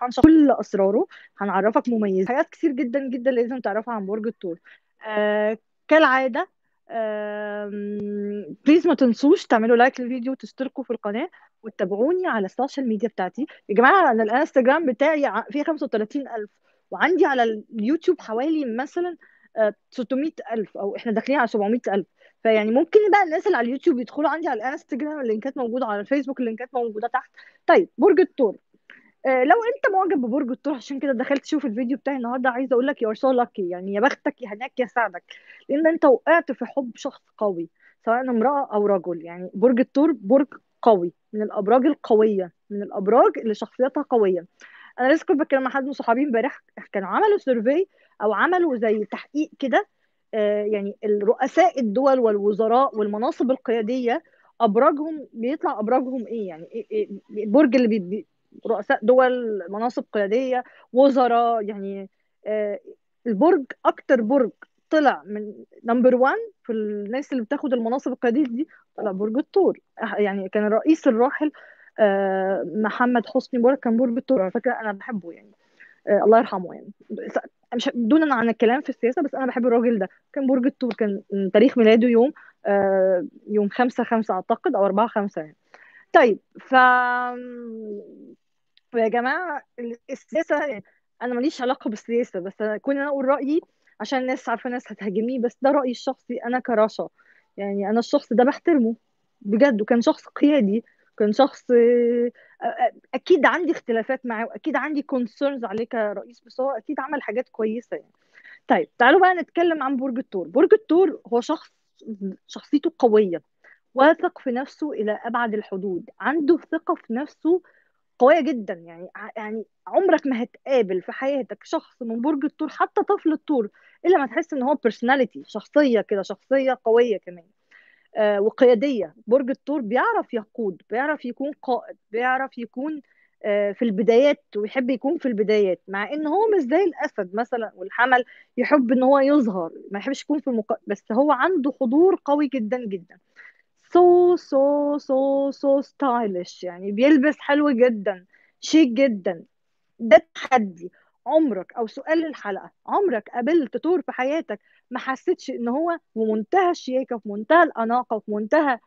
عن شخص كل أسراره هنعرفك مميزات حاجات كتير جدا جدا لازم تعرفها عن برج الثور آه كالعادة please ما تنسوش تعملوا like للفيديو وتشتركوا في القناة وتتابعوني على ال social media بتاعتي. يا جماعة أنا الإنستجرام بتاعي فيه 35000 وعندي على اليوتيوب حوالي مثلا آه، 600000 أو إحنا داخلين على 700000 فيعني ممكن بقى الناس اللي على اليوتيوب يدخلوا عندي على الإنستجرام اللينكات موجودة على الفيسبوك اللينكات موجودة تحت. طيب برج الثور آه، لو انت معجب ببرج الثور عشان كده دخلت تشوف الفيديو بتاعي النهارده. عايزة أقول لك you are so lucky يعني يا بختك يا هناك يا سعدك لأن أنت وقعت في حب شخص قوي سواء امرأة أو رجل. يعني برج الثور برج قوي من الأبراج القوية من الأبراج اللي شخصيتها قوية. أنا لسه كنت بتكلم مع حد من صحابي امبارح كانوا عملوا survey أو عملوا زي تحقيق كده آه، يعني الرؤساء الدول والوزراء والمناصب القيادية أبراجهم بيطلع أبراجهم إيه؟ يعني إيه إيه البرج اللي رؤساء دول مناصب قيادية وزراء يعني آه، البرج أكتر برج طلع من number 1 في الناس اللي بتاخد المناصب القيادية دي طلع برج الثور يعني كان الرئيس الراحل آه، محمد حسني مبارك كان برج الثور على فكرة أنا بحبه يعني. آه، الله يرحمه يعني. مش دونا عن الكلام في السياسة بس أنا بحب الراجل ده. كان برج الثور كان تاريخ ميلاده يوم يوم 5 5 أعتقد أو 4 5 يعني. طيب ف يا جماعة السياسة أنا ماليش علاقة بالسياسة بس كون أنا أقول رأيي عشان الناس عارفة الناس هتهاجمني بس ده رأيي الشخصي أنا كرشا. يعني أنا الشخص ده بحترمه بجد وكان شخص قيادي كان شخص آه، آه، أكيد عندي اختلافات معاه وأكيد عندي كونسيرنز عليه كرئيس بس هو أكيد عمل حاجات كويسة يعني. طيب تعالوا بقى نتكلم عن برج الثور برج الثور هو شخص شخصيته قوية واثق في نفسه إلى أبعد الحدود عنده ثقة في نفسه قوية جدا. يعني يعني عمرك ما هتقابل في حياتك شخص من برج الثور حتى طفل الثور إلا ما تحس إن هو بيرسوناليتي شخصية كده شخصية قوية كمان. آه، وقيادية. برج الثور بيعرف يقود بيعرف يكون قائد بيعرف يكون آه، في البدايات ويحب يكون في البدايات مع إن هو مش زي الأسد مثلا والحمل يحب إن هو يظهر ما يحبش يكون في المق... بس هو عنده حضور قوي جدا جدا. so so so so stylish يعني بيلبس حلو جدا شيك جدا. ده تحدي. عمرك أو سؤال للحلقه عمرك قابلت ثور في حياتك ما حسيتش إن هو بمنتهى الشياكة في منتهى الأناقة في منتهى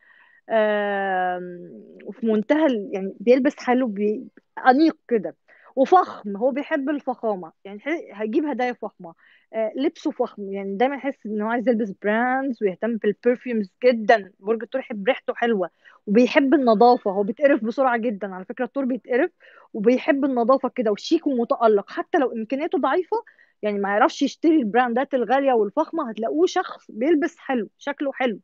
آم، وفي منتهى يعني بيلبس حلو بي... أنيق كده. وفخم هو بيحب الفخامة. يعني هيجيب هدايا فخمة. آه، لبسه فخم. يعني دايما يحس إن هو عايز يلبس brands ويهتم بال perfumes جدا. برج الثور يحب ريحته حلوة. وبيحب النظافة. هو بيتقرف بسرعة جدا. على فكرة الثور بيتقرف وبيحب النظافة كده وشيك ومتالق حتى لو إمكانياته ضعيفة يعني ما يعرفش يشتري ال brandات الغالية والفخمة هتلاقوه شخص بيلبس حلو شكله حلو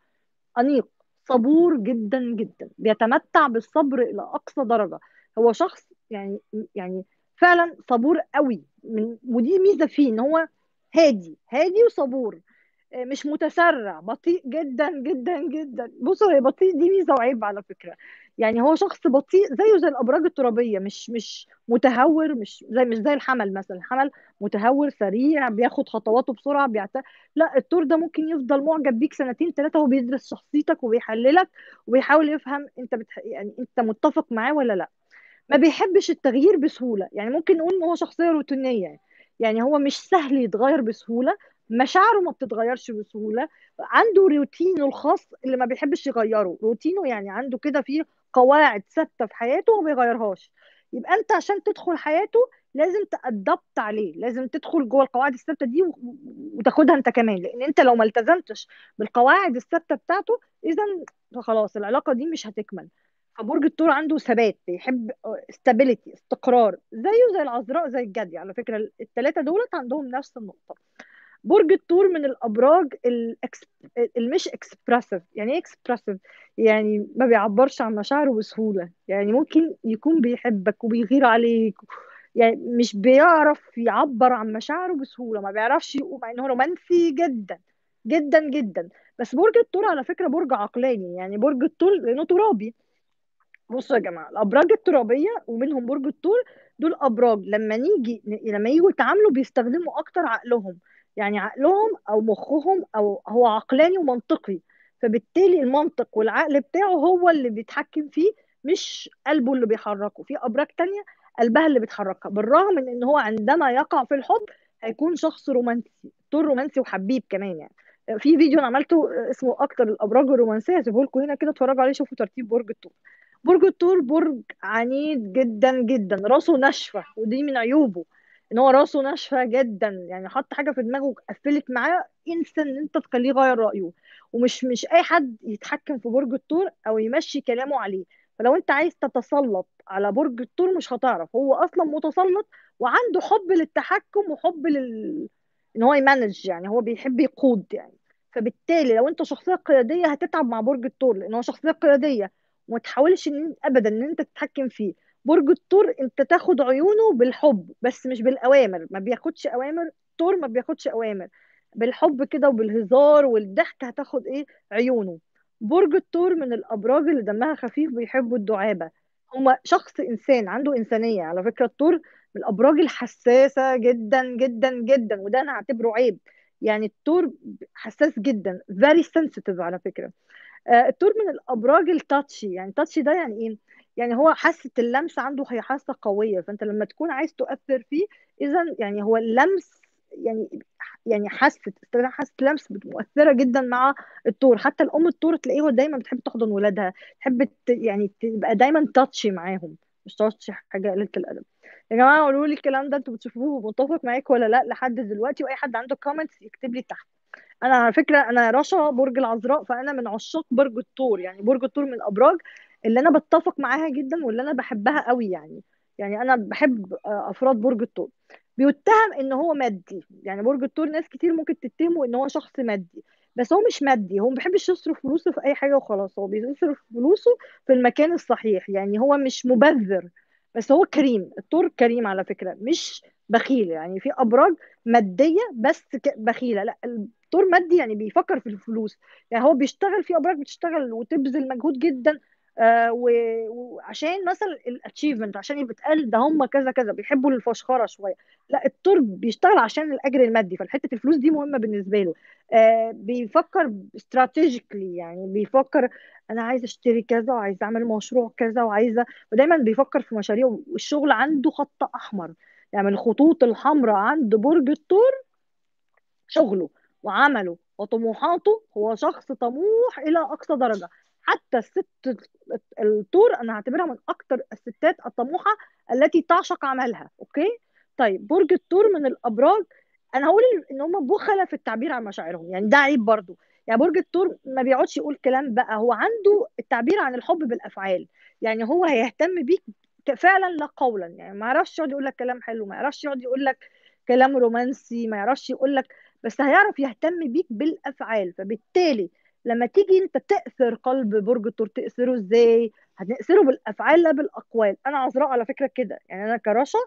أنيق صبور جدا جدا. بيتمتع بالصبر إلى أقصى درجة. هو شخص يعني يعني فعلا صبور قوي. من ودي ميزة فيه إن هو هادي هادي وصبور. آه، مش متسرع بطيء جدا جدا جدا. بصوا هي بطيء دي ميزة وعيب على فكرة. يعني هو شخص بطيء زيه زي الأبراج الترابية مش مش متهور مش زي مش زي الحمل مثلا. الحمل متهور سريع بياخد خطواته بسرعة بيعت... لا الدور ده ممكن يفضل معجب بيك سنتين ثلاثة وهو بيدرس شخصيتك وبيحللك وبيحاول يفهم أنت بتح... يعني أنت متفق معاه ولا لا. ما بيحبش التغيير بسهولة. يعني ممكن نقول إن هو شخصية روتينية. يعني هو مش سهل يتغير بسهولة. مشاعره ما بتتغيرش بسهولة. عنده روتينه الخاص اللي ما بيحبش يغيره. روتينه يعني عنده كده فيه قواعد ثابتة في حياته وما بيغيرهاش. يبقى أنت عشان تدخل حياته لازم تأدبت عليه. لازم تدخل جوه القواعد الثابتة دي وتاخدها أنت كمان. لأن أنت لو ما التزمتش بالقواعد الثابتة بتاعته اذا خلاص العلاقة دي مش هتكمل. فبرج الثور عنده ثبات بيحب stability استقرار زيه زي العذراء زي الجدي على فكرة الثلاثة دولت عندهم نفس النقطة. برج الثور من الأبراج. المش expressive يعني إيه expressive يعني ما بيعبرش عن مشاعره بسهولة يعني ممكن يكون بيحبك وبيغير عليك يعني مش بيعرف يعبر عن مشاعره بسهولة ما بيعرفش مع انه رومانسي جدا جدا جدا. بس برج الثور على فكرة برج عقلاني يعني برج الثور لأنه ترابي. بصوا يا جماعة الأبراج الترابية ومنهم برج الثور دول أبراج لما نيجي لما يجوا يتعاملوا بيستخدموا أكتر عقلهم. يعني عقلهم أو مخهم أو هو عقلاني ومنطقي. فبالتالي المنطق والعقل بتاعه هو اللي بيتحكم فيه مش قلبه اللي بيحركه. في أبراج تانية قلبها اللي بتحركها بالرغم من إن هو عندما يقع في الحب هيكون شخص رومانسي طول رومانسي وحبيب كمان يعني. في فيديو أنا عملته اسمه أكتر الأبراج الرومانسية هسيبه لكم هنا كده اتفرجوا عليه شوفوا ترتيب برج الثور برج الثور برج عنيد جدا جدا راسه ناشفة ودي من عيوبه إن هو راسه ناشفة جدا يعني حط حاجة في دماغه قفلت معاه انسى إن أنت تخليه يغير رأيه ومش مش أي حد يتحكم في برج الثور أو يمشي كلامه عليه. فلو أنت عايز تتسلط على برج الثور مش هتعرف هو أصلا متسلط وعنده حب للتحكم وحب لل إن هو يمانج يعني هو بيحب يقود يعني. فبالتالي لو أنت شخصية قيادية هتتعب مع برج الثور لأن هو شخصية قيادية. وما تحاولش إن ابدا إن أنت تتحكم فيه. برج الثور أنت تاخد عيونه بالحب بس مش بالأوامر. ما بياخدش أوامر الثور ما بياخدش أوامر. بالحب كده وبالهزار والضحك هتاخد إيه؟ عيونه. برج الثور من الأبراج اللي دمها خفيف بيحبوا الدعابه هما شخص إنسان عنده إنسانية. على فكرة الثور من الأبراج الحساسة جدا جدا جدا وده أنا اعتبره عيب. يعني الثور حساس جدا very sensitive على فكرة. آه الثور من الأبراج التاتشي يعني تاتشي ده يعني إيه؟ يعني هو حاسة اللمس عنده هي حاسة قوية فأنت لما تكون عايز تؤثر فيه اذا يعني هو اللمس يعني يعني حاسة استخدام حاسة لمس مؤثرة جدا مع الطور حتى الام الطور تلاقيه دايما بتحب تحضن ولادها تحب يعني تبقى دايما touchy معاهم مش touchy حاجة قليله الأدب. يا جماعة قولوا لي الكلام ده أنتوا بتشوفوه متفق معاك ولا لأ؟ لحد دلوقتي وأي حد عنده comments يكتب لي تحت. أنا على فكرة أنا رشا برج العذراء فأنا من عشاق برج الثور يعني برج الثور من الأبراج اللي أنا بتفق معاها جدا واللي أنا بحبها قوي يعني. يعني أنا بحب أفراد برج الثور بيتهم إن هو مادي. يعني برج الثور ناس كتير ممكن تتهمه إن هو شخص مادي. بس هو مش مادي. هو ما بيحبش يصرف فلوسه في أي حاجة وخلاص. هو بيصرف فلوسه في المكان الصحيح. يعني هو مش مبذر. بس هو كريم. الثور كريم على فكرة. مش بخيل. يعني في أبراج مادية بس بخيلة. لا الثور مادي يعني بيفكر في الفلوس. يعني هو بيشتغل في أبراج بتشتغل وتبذل مجهود جدا آه وعشان مثلا الاتشيفمنت عشان يبقى اتقال ده هم كذا كذا بيحبوا الفشخرة شوية. لا الطور بيشتغل عشان الأجر المادي فالحتة الفلوس دي مهمة بالنسبة له. آه بيفكر استراتيجيكلي يعني بيفكر أنا عايز أشتري كذا وعايز أعمل مشروع كذا وعايزه ودايما بيفكر في مشاريع والشغل عنده خط أحمر. يعني من الخطوط الحمراء عند برج الثور شغله. وعمله وطموحاته هو شخص طموح إلى أقصى درجة. حتى الست الطور أنا هعتبرها من أكتر الستات الطموحة التي تعشق عملها okay؟ طيب برج الثور من الأبراج أنا هقول إن هم بخله في التعبير عن مشاعرهم يعني ده عيب برضو يعني برج الثور ما بيقعدش يقول كلام بقى هو عنده التعبير عن الحب بالأفعال. يعني هو هيهتم بيك فعلا لا قولا. يعني ما يعرفش يقعد يقول لك كلام حلو ما يعرفش يقعد يقول لك كلام رومانسي ما يعرفش يقول لك بس هيعرف يهتم بيك بالأفعال. فبالتالي لما تيجي انت تأسر قلب برج الثور تأسره إزاي؟ هتأثره بالأفعال لا بالأقوال. أنا عذراء على فكرة كده. يعني أنا كرشا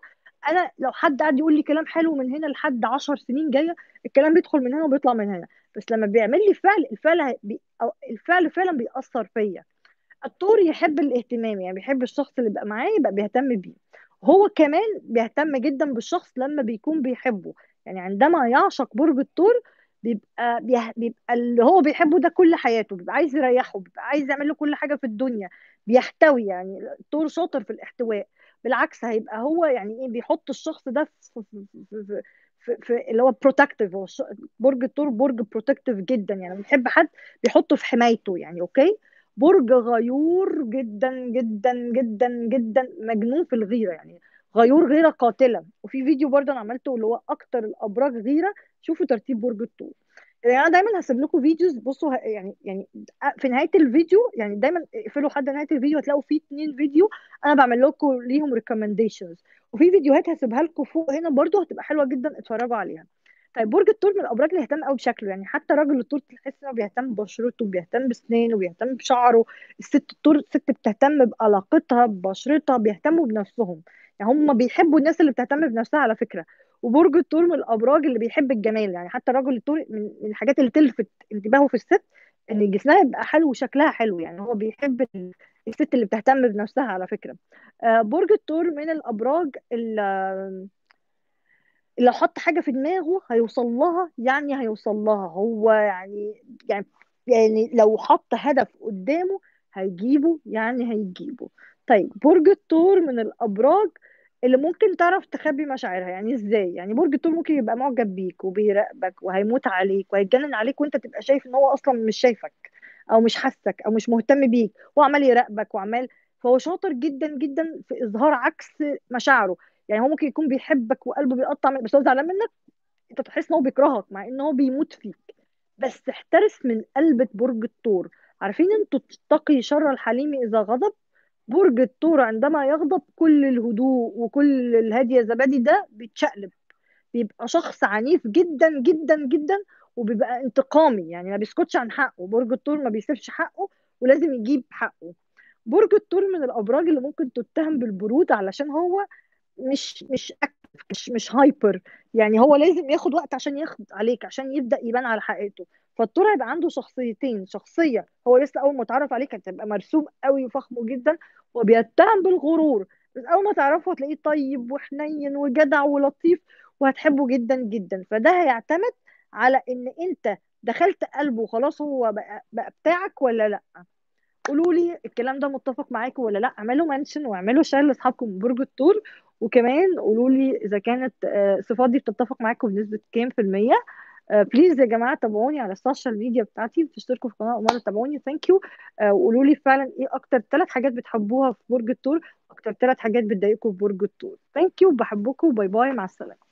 أنا لو حد قاعد يقول لي كلام حلو من هنا لحد 10 سنين جاية الكلام بيدخل من هنا وبيطلع من هنا. بس لما بيعمل لي فعل الفعل بي أو الفعل فعلا بيأثر فيا. الطور يحب الاهتمام يعني بيحب الشخص اللي بقى معاه يبقى بيهتم بيه. هو كمان بيهتم جدا بالشخص لما بيكون بيحبه. يعني عندما يعشق برج الثور بيبقى بيبقى اللي هو بيحبه ده كل حياته بيبقى عايز يريحه بيبقى عايز يعمل له كل حاجة في الدنيا بيحتوي يعني الثور شاطر في الاحتواء. بالعكس هيبقى هو يعني إيه بيحط الشخص ده في في في, في, في اللي هو protective هو برج الثور برج protective جدا يعني بيحب حد بيحطه في حمايته يعني okay؟ برج غيور جدا جدا جدا جدا مجنون في الغيرة يعني. غيور غيره قاتلة. وفي فيديو برضه أنا عملته اللي هو أكتر الأبراج غيرة. شوفوا ترتيب برج الثور يعني أنا دايما هسيب لكم videos. بصوا يعني يعني في نهاية الفيديو يعني دايما اقفلوا لحد نهاية الفيديو هتلاقوا فيه اتنين فيديو أنا بعمل لكم ليهم recommendations وفي فيديوهات هسيبها لكم فوق هنا برضو هتبقى حلوة جدا اتفرجوا عليها. طيب برج الثور من الأبراج اللي يهتم قوي بشكله. يعني حتى راجل الثور تحس إنه بيهتم ببشرته بيهتم بسنانه بيهتم بشعره. الست الثور الست بتهتم بعلاقتها ببشرتها بيهتموا بنفسهم. يعني هم بيحبوا الناس اللي بتهتم بنفسها على فكرة. وبرج الثور من الأبراج اللي بيحب الجمال يعني حتى راجل الثور من الحاجات اللي تلفت انتباهه في الست إن جسمها يبقى حلو وشكلها حلو يعني هو بيحب الست اللي بتهتم بنفسها على فكرة. برج الثور من الأبراج اللي لو حط حاجة في دماغه هيوصل لها يعني هيوصل لها. هو يعني يعني يعني لو حط هدف قدامه هيجيبه يعني هيجيبه. طيب برج الثور من الأبراج اللي ممكن تعرف تخبي مشاعرها يعني إزاي؟ يعني برج الثور ممكن يبقى معجب بيك وبيراقبك وهيموت عليك وهيتجنن عليك وأنت تبقى شايف إن هو أصلا مش شايفك أو مش حاسك أو مش مهتم بيك وعمال يراقبك وعمال فهو شاطر جدا جدا في إظهار عكس مشاعره. يعني هو ممكن يكون بيحبك وقلبه بيقطع من- بس هو زعلان منك أنت تحس إن هو بيكرهك مع إن هو بيموت فيك. بس احترس من قلبة برج الثور عارفين أنتوا تتقي شر الحليم إذا غضب؟ برج الثور عندما يغضب كل الهدوء وكل الهادية زبادي ده بيتشقلب. بيبقى شخص عنيف جدا جدا جدا وبيبقى انتقامي. يعني ما بيسكتش عن حقه. برج الثور ما بيسيبش حقه ولازم يجيب حقه. برج الثور من الأبراج اللي ممكن تتهم بالبرود علشان هو مش مش active مش مش hyper يعني هو لازم ياخد وقت عشان ياخد عليك عشان يبدأ يبان على حقيقته. فالثور هيبقى عنده شخصيتين. شخصية هو لسه أول ما اتعرف عليك هتبقى مرسوم قوي وفخمه جدا وبيتهم بالغرور. بس أول ما تعرفه هتلاقيه طيب وحنين وجدع ولطيف وهتحبه جدا جدا. فده هيعتمد على إن أنت دخلت قلبه وخلاص هو بقى, بقى بتاعك ولا لأ. قولوا لي الكلام ده متفق معاكم ولا لأ. اعملوا mention واعملوا share لأصحابكم من برج الثور وكمان قولوا لي إذا كانت آه، الصفات دي بتتفق معاكم بنسبة كام في المية. please يا جماعة تابعوني على ال social media بتاعتي تشتركوا في القناة ومرة تابعوني thank you وقولوا لي فعلا إيه أكتر ثلاث حاجات بتحبوها في برج الثور أكتر ثلاث حاجات بتضايقكم في برج الثور thank you بحبكم bye bye مع السلامة.